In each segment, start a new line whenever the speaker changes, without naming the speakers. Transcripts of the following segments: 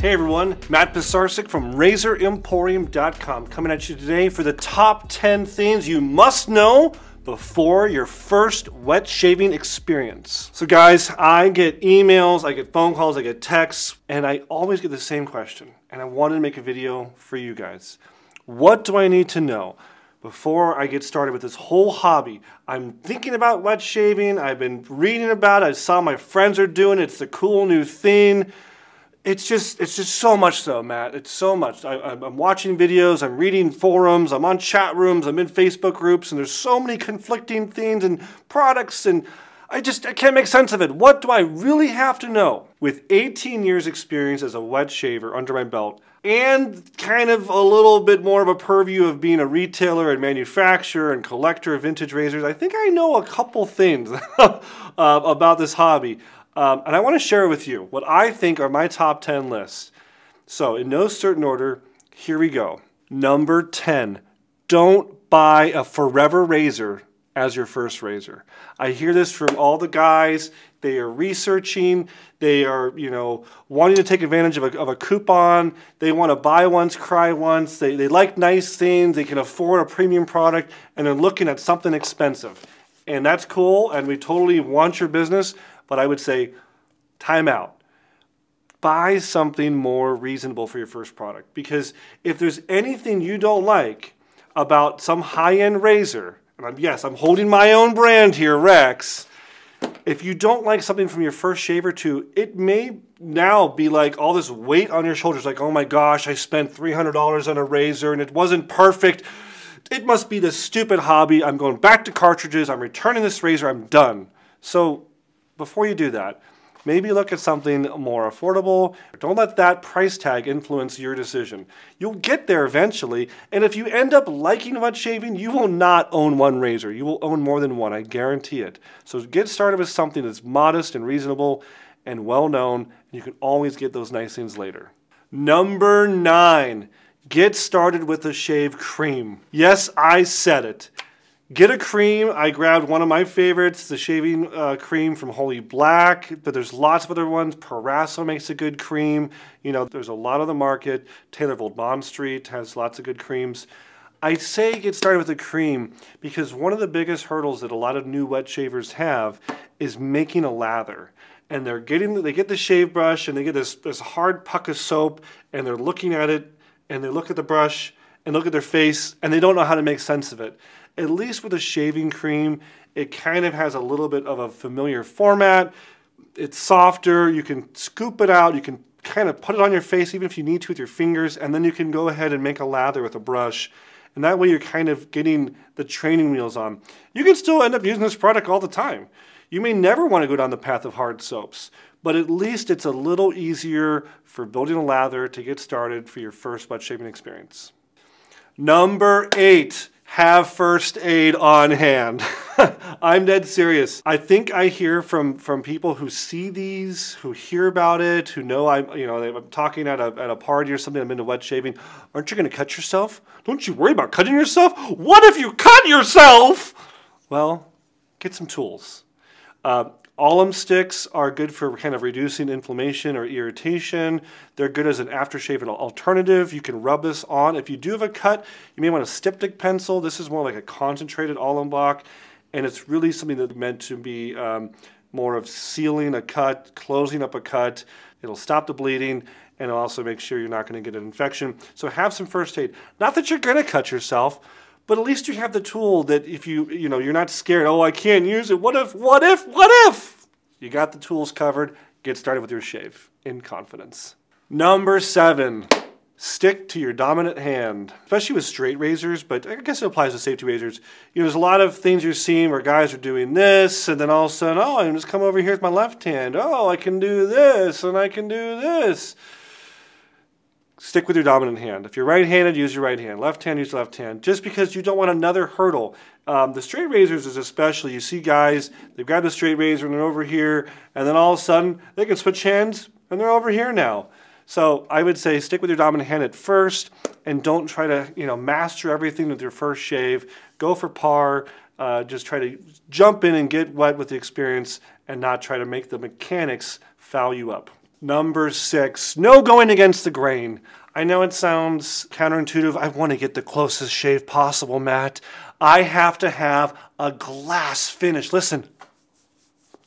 Hey everyone, Matt Pisarcik from RazorEmporium.com coming at you today for the top 10 things you must know before your first wet shaving experience. So guys, I get emails, I get phone calls, I get texts, and I always get the same question. And I wanted to make a video for you guys. What do I need to know? before I get started with this whole hobby. I'm thinking about wet shaving. I've been reading about it. I saw my friends are doing it. It's the cool new thing it's just it's just so much so matt. It's so much. I, am watching videos i'm reading forums i'm on chat rooms i'm in facebook groups and there's so many conflicting things and products and i just i can't make sense of it. What do i really have to know? With 18 years experience as a wet shaver under my belt and kind of a little bit more of a purview of being a retailer and manufacturer and collector of vintage razors i think i know a couple things uh, about this hobby um, and I want to share with you what I think are my top 10 lists. So, in no certain order, here we go. Number 10, don't buy a forever razor as your first razor. I hear this from all the guys. They are researching. They are, you know, wanting to take advantage of a, of a coupon. They want to buy once, cry once. They, they like nice things. They can afford a premium product, and they're looking at something expensive. And that's cool, and we totally want your business but I would say time out. Buy something more reasonable for your first product because if there's anything you don't like about some high-end razor, and I'm, yes, I'm holding my own brand here, Rex. If you don't like something from your first shave or two, it may now be like all this weight on your shoulders, like, oh my gosh, I spent $300 on a razor and it wasn't perfect. It must be this stupid hobby. I'm going back to cartridges. I'm returning this razor. I'm done. So before you do that, maybe look at something more affordable. Don't let that price tag influence your decision. You'll get there eventually, and if you end up liking wet shaving, you will not own one razor. You will own more than one, I guarantee it. So get started with something that's modest and reasonable and well known, and you can always get those nice things later. Number nine, get started with a shave cream. Yes, I said it. Get a cream. I grabbed one of my favorites, the shaving uh, cream from Holy Black, but there's lots of other ones. Proraso makes a good cream. You know, there's a lot on the market. Taylor Bond Street has lots of good creams. I say get started with a cream because one of the biggest hurdles that a lot of new wet shavers have is making a lather. And they're getting, they get the shave brush and they get this, this hard puck of soap and they're looking at it and they look at the brush and look at their face and they don't know how to make sense of it at least with a shaving cream, it kind of has a little bit of a familiar format. It's softer. You can scoop it out. You can kind of put it on your face even if you need to with your fingers, and then you can go ahead and make a lather with a brush. And that way you're kind of getting the training wheels on. You can still end up using this product all the time. You may never want to go down the path of hard soaps, but at least it's a little easier for building a lather to get started for your first wet shaving experience. Number eight, have first aid on hand. I'm dead serious. I think I hear from from people who see these, who hear about it, who know I'm you know I'm talking at a at a party or something. I'm into wet shaving. Aren't you going to cut yourself? Don't you worry about cutting yourself. What if you cut yourself? Well, get some tools. Uh, Alum sticks are good for kind of reducing inflammation or irritation. They're good as an aftershave alternative. You can rub this on. If you do have a cut, you may want a styptic pencil. This is more like a concentrated alum block, and it's really something that's meant to be um, more of sealing a cut, closing up a cut. It'll stop the bleeding and also make sure you're not going to get an infection. So have some first aid. Not that you're going to cut yourself, but at least you have the tool that if you, you know, you're not scared, oh, I can't use it. What if, what if, what if? You got the tools covered. Get started with your shave in confidence. Number seven, stick to your dominant hand, especially with straight razors, but I guess it applies to safety razors. You know, there's a lot of things you're seeing where guys are doing this, and then all of a sudden, oh, I can just come over here with my left hand. Oh, I can do this, and I can do this stick with your dominant hand. If you're right-handed, use your right hand. Left hand, use left hand. Just because you don't want another hurdle. Um, the straight razors is especially, you see guys, they grab the straight razor and they're over here, and then all of a sudden they can switch hands and they're over here now. So I would say stick with your dominant hand at first and don't try to you know master everything with your first shave. Go for par. Uh, just try to jump in and get wet with the experience and not try to make the mechanics foul you up. Number six, no going against the grain. I know it sounds counterintuitive. I want to get the closest shave possible, Matt. I have to have a glass finish. Listen,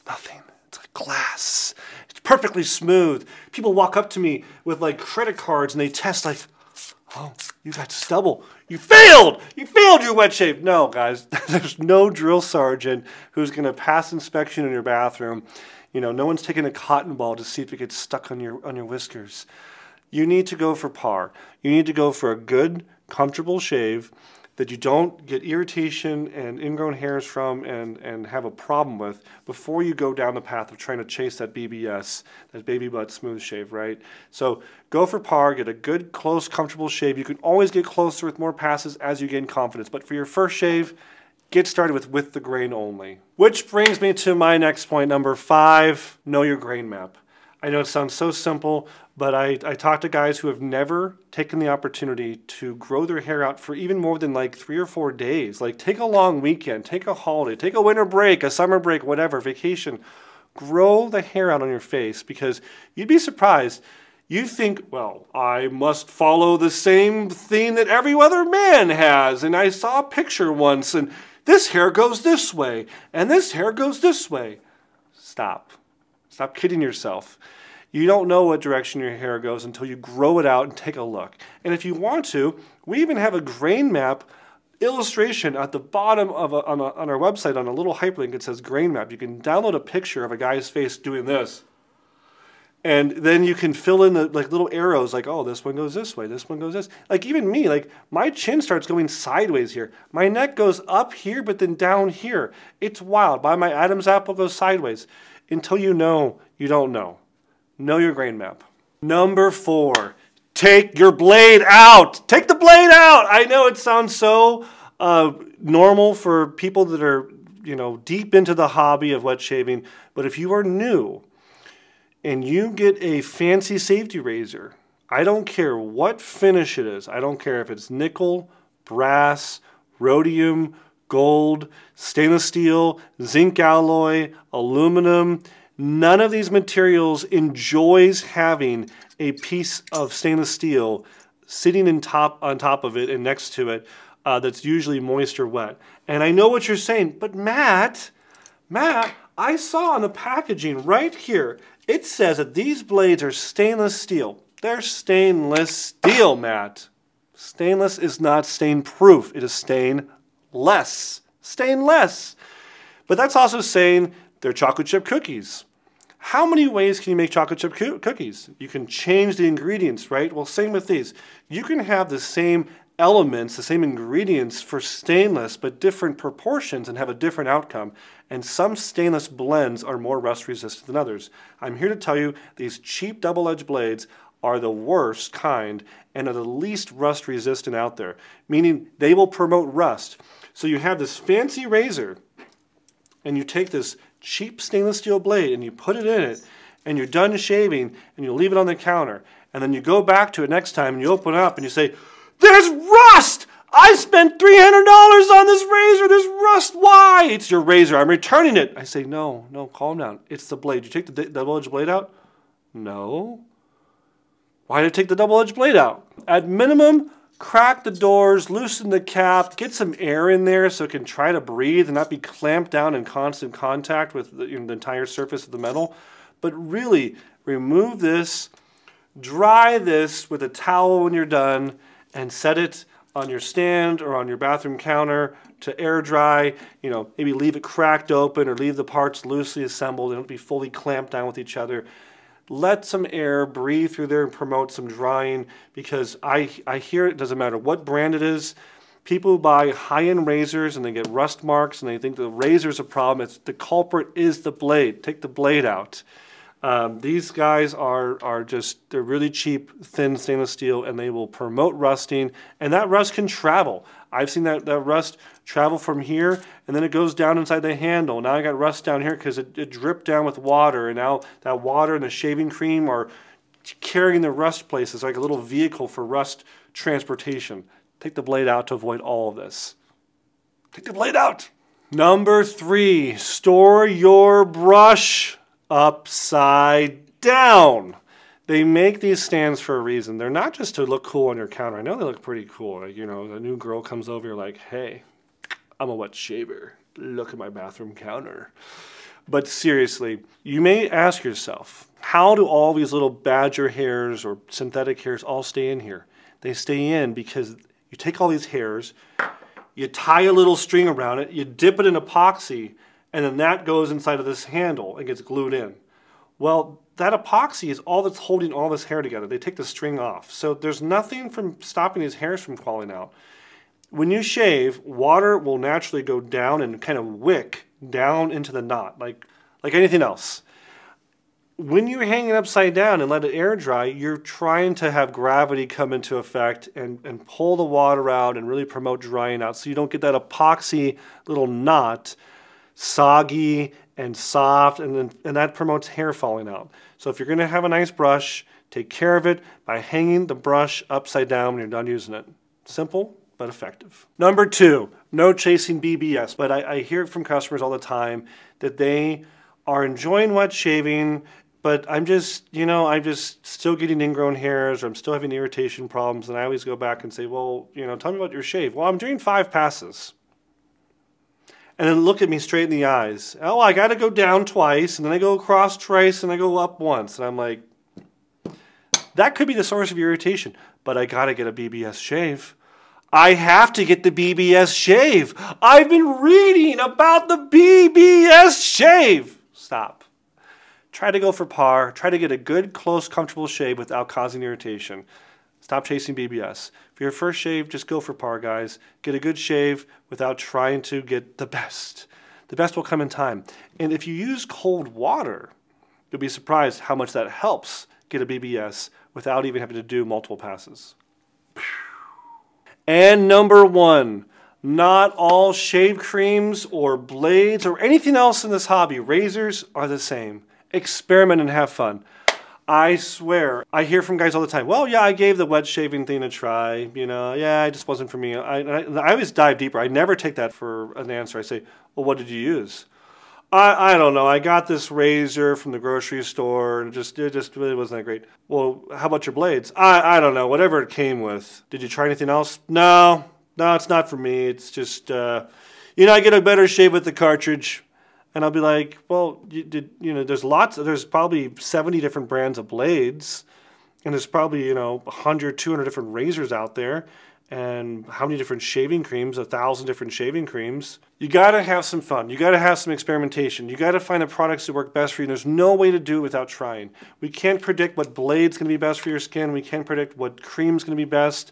nothing. It's like glass. It's perfectly smooth. People walk up to me with like credit cards and they test like, oh, you got stubble. You failed. You failed your wet shave. No, guys, there's no drill sergeant who's going to pass inspection in your bathroom. You know, no one's taking a cotton ball to see if it gets stuck on your on your whiskers you need to go for par. You need to go for a good, comfortable shave that you don't get irritation and ingrown hairs from and, and have a problem with before you go down the path of trying to chase that BBS, that baby butt smooth shave, right? So go for par, get a good, close, comfortable shave. You can always get closer with more passes as you gain confidence. But for your first shave, get started with with the grain only. Which brings me to my next point, number five, know your grain map. I know it sounds so simple, but I, I talk to guys who have never taken the opportunity to grow their hair out for even more than like three or four days. Like, take a long weekend, take a holiday, take a winter break, a summer break, whatever, vacation. Grow the hair out on your face because you'd be surprised. You think, well, I must follow the same thing that every other man has. And I saw a picture once, and this hair goes this way, and this hair goes this way. Stop. Stop kidding yourself. You don't know what direction your hair goes until you grow it out and take a look. And if you want to, we even have a grain map illustration at the bottom of a, on, a, on our website on a little hyperlink. It says grain map. You can download a picture of a guy's face doing this. And then you can fill in the like little arrows, like, oh, this one goes this way, this one goes this. Like even me, like my chin starts going sideways here. My neck goes up here, but then down here. It's wild. By my Adam's apple goes sideways until you know you don't know. Know your grain map. Number four, take your blade out. Take the blade out. I know it sounds so uh, normal for people that are, you know, deep into the hobby of wet shaving, but if you are new and you get a fancy safety razor, I don't care what finish it is. I don't care if it's nickel, brass, rhodium, gold, stainless steel, zinc alloy, aluminum. None of these materials enjoys having a piece of stainless steel sitting in top, on top of it and next to it uh, that's usually moist or wet. And I know what you're saying, but Matt, Matt, I saw on the packaging right here, it says that these blades are stainless steel. They're stainless steel, Matt. Stainless is not stain proof. It is stain less. Stain less. But that's also saying they're chocolate chip cookies. How many ways can you make chocolate chip cookies? You can change the ingredients, right? Well, same with these. You can have the same elements, the same ingredients for stainless, but different proportions and have a different outcome. And some stainless blends are more rust resistant than others. I'm here to tell you these cheap double-edged blades are the worst kind and are the least rust resistant out there, meaning they will promote rust. So you have this fancy razor, and you take this cheap stainless steel blade and you put it in it, and you're done shaving, and you leave it on the counter, and then you go back to it next time and you open it up and you say, There's rust! I spent $300 on this razor. There's rust. Why? It's your razor. I'm returning it. I say, no, no, calm down. It's the blade. You take the double-edged blade out? No. Why did I take the double-edged blade out? At minimum, crack the doors, loosen the cap, get some air in there so it can try to breathe and not be clamped down in constant contact with the, you know, the entire surface of the metal. But really, remove this, dry this with a towel when you're done, and set it on your stand or on your bathroom counter to air dry. You know, maybe leave it cracked open or leave the parts loosely assembled. They don't be fully clamped down with each other let some air breathe through there and promote some drying because I, I hear it doesn't matter what brand it is. People buy high-end razors and they get rust marks and they think the razor's a problem. It's the culprit is the blade. Take the blade out. Um, these guys are are just they're really cheap, thin stainless steel, and they will promote rusting, and that rust can travel. I've seen that, that rust travel from here, and then it goes down inside the handle. Now I got rust down here because it, it dripped down with water, and now that water and the shaving cream are carrying the rust places like a little vehicle for rust transportation. Take the blade out to avoid all of this. Take the blade out. Number three, store your brush upside down. They make these stands for a reason. They're not just to look cool on your counter. I know they look pretty cool. Like, you know, a new girl comes over, you're like, hey, I'm a wet shaver. Look at my bathroom counter. But seriously, you may ask yourself, how do all these little badger hairs or synthetic hairs all stay in here? They stay in because you take all these hairs, you tie a little string around it, you dip it in epoxy, and then that goes inside of this handle and gets glued in. Well, that epoxy is all that's holding all this hair together. They take the string off. So there's nothing from stopping these hairs from falling out. When you shave, water will naturally go down and kind of wick down into the knot, like, like anything else. When you hang it upside down and let it air dry, you're trying to have gravity come into effect and, and pull the water out and really promote drying out so you don't get that epoxy little knot soggy and soft, and, then, and that promotes hair falling out. So if you're going to have a nice brush, take care of it by hanging the brush upside down when you're done using it. Simple, but effective. Number two, no chasing BBS. But I, I hear from customers all the time that they are enjoying wet shaving, but I'm just, you know, I'm just still getting ingrown hairs or I'm still having irritation problems. And I always go back and say, well, you know, tell me about your shave. Well, I'm doing five passes. And then look at me straight in the eyes. Oh, I got to go down twice, and then I go across twice, and I go up once. And I'm like, that could be the source of irritation, but I got to get a BBS shave. I have to get the BBS shave. I've been reading about the BBS shave. Stop. Try to go for par. Try to get a good, close, comfortable shave without causing irritation. Stop chasing BBS. For your first shave, just go for par, guys. Get a good shave without trying to get the best. The best will come in time. And if you use cold water, you'll be surprised how much that helps get a BBS without even having to do multiple passes. And number one, not all shave creams or blades or anything else in this hobby, razors are the same. Experiment and have fun. I swear, I hear from guys all the time, well, yeah, I gave the wet shaving thing a try. You know, yeah, it just wasn't for me. I, I, I always dive deeper. I never take that for an answer. I say, well, what did you use? I, I don't know. I got this razor from the grocery store and it just it just really wasn't that great. Well, how about your blades? I, I don't know. Whatever it came with. Did you try anything else? No, no, it's not for me. It's just uh, you know I get a better shave with the cartridge. And I'll be like, well, you did you know? There's lots. There's probably 70 different brands of blades, and there's probably you know 100, 200 different razors out there and how many different shaving creams, a thousand different shaving creams. You gotta have some fun. You gotta have some experimentation. You gotta find the products that work best for you. There's no way to do it without trying. We can't predict what blade's gonna be best for your skin. We can't predict what cream's gonna be best.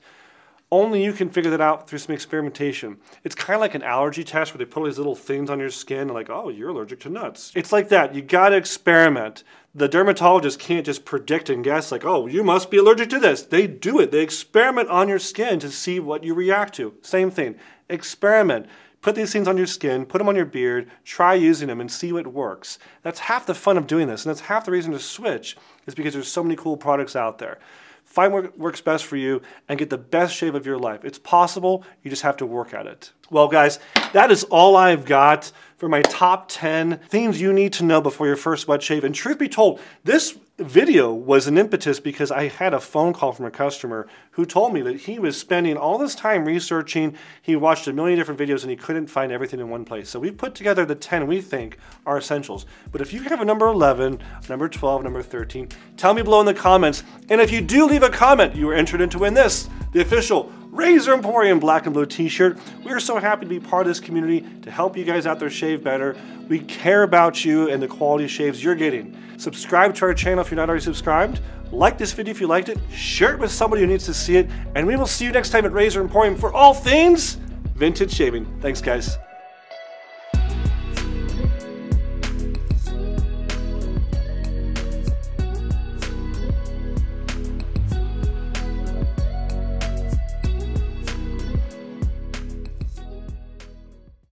Only you can figure that out through some experimentation. It's kind of like an allergy test where they put all these little things on your skin like, oh, you're allergic to nuts. It's like that. You gotta experiment the dermatologist can't just predict and guess like, oh, you must be allergic to this. They do it. They experiment on your skin to see what you react to. Same thing. Experiment. Put these things on your skin, put them on your beard, try using them and see what works. That's half the fun of doing this, and that's half the reason to switch is because there's so many cool products out there. Find what works best for you and get the best shave of your life. It's possible, you just have to work at it. Well, guys, that is all I've got for my top 10 things you need to know before your first wet shave. And truth be told, this video was an impetus because I had a phone call from a customer who told me that he was spending all this time researching. He watched a million different videos and he couldn't find everything in one place. So we put together the 10 we think are essentials. But if you have a number 11, number 12, number 13, tell me below in the comments. And if you do leave a comment, you are entered into win this, the official Razor Emporium black and blue t-shirt. We are so happy to be part of this community to help you guys out there shave better. We care about you and the quality shaves you're getting. Subscribe to our channel if you're not already subscribed. Like this video if you liked it. Share it with somebody who needs to see it. And we will see you next time at Razor Emporium for all things vintage shaving. Thanks, guys.